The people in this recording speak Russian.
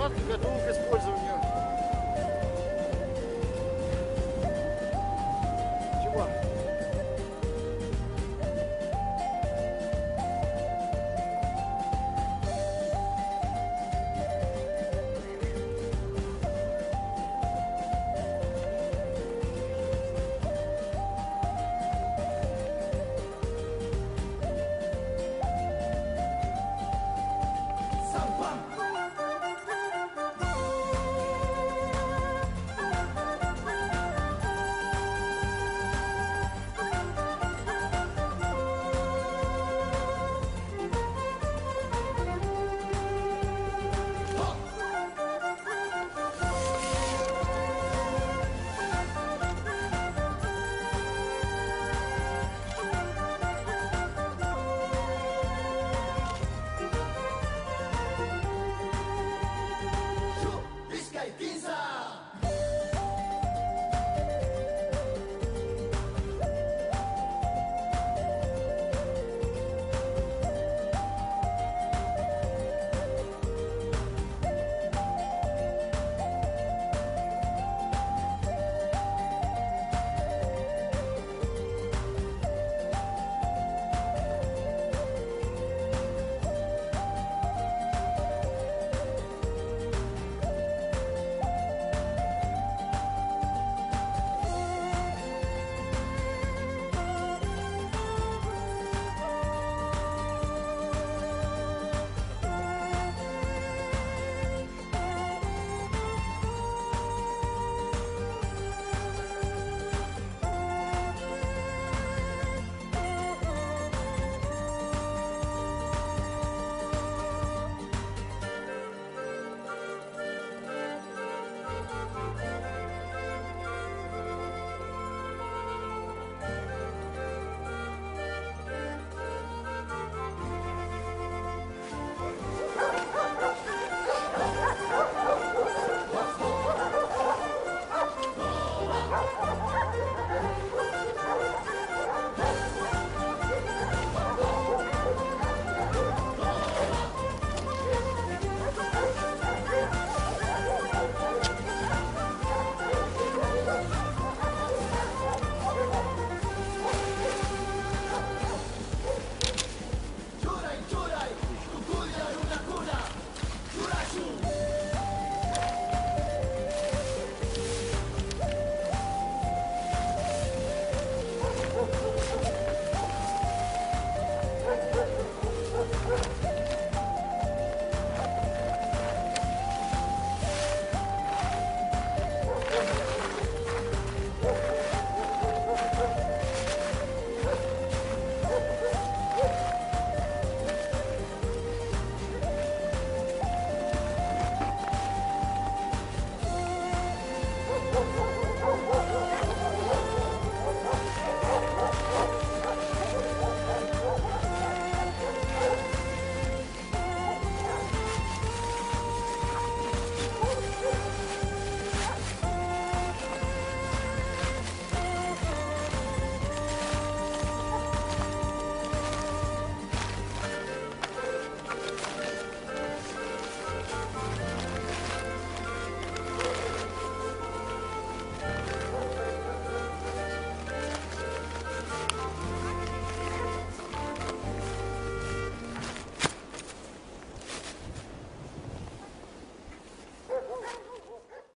Палатка готова к использованию.